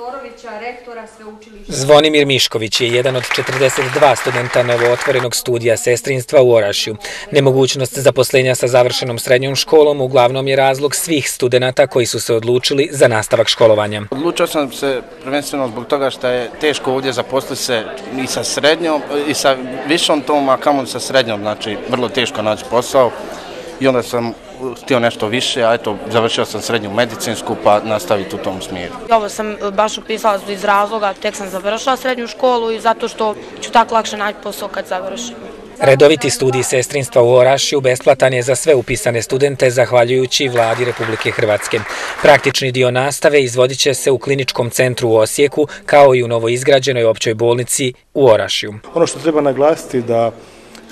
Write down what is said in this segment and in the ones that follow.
Torovića, rektora sveučilišta. Zvonimir Mišković je jedan od 42 studenta novootvorenog studija sestrinstva u Orašju. Nemogućnost zaposlenja sa završenom srednjom školom uglavnom je razlog svih studenta koji su se odlučili za nastavak školovanja. Odlučio sam se prvenstveno zbog toga što je teško ovdje zaposliti se i sa srednjom, i sa višom tom, a kamo sa srednjom, znači vrlo teško naći posao. I onda sam htio nešto više, a eto, završio sam srednju medicinsku, pa nastaviti u tom smjeru. Ovo sam baš upisala iz razloga, tek sam završila srednju školu i zato što ću tako lakše naći posao kad završim. Redoviti studij sestrinstva u Orašju besplatan je za sve upisane studente zahvaljujući vladi Republike Hrvatske. Praktični dio nastave izvodit će se u kliničkom centru u Osijeku kao i u novoizgrađenoj općoj bolnici u Orašju. Ono što treba naglasiti da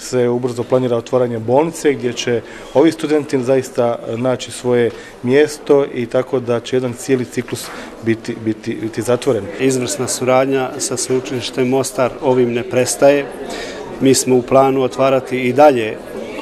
se ubrzo planira otvaranje bolnice gdje će ovi studenti zaista eh, naći svoje mjesto i tako da će jedan cijeli ciklus biti, biti, biti zatvoren. Izvrsna suradnja sa sveučilištem Mostar ovim ne prestaje. Mi smo u planu otvarati i dalje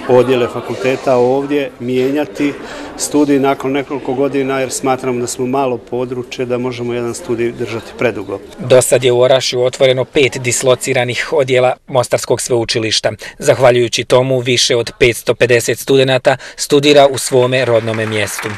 odjele fakulteta ovdje, mijenjati studij nakon nekoliko godina jer smatramo da smo malo područje da možemo jedan studij držati predugo. Do sad je u Orašju otvoreno pet dislociranih odjela Mostarskog sveučilišta. Zahvaljujući tomu više od 550 studenta studira u svome rodnome mjestu.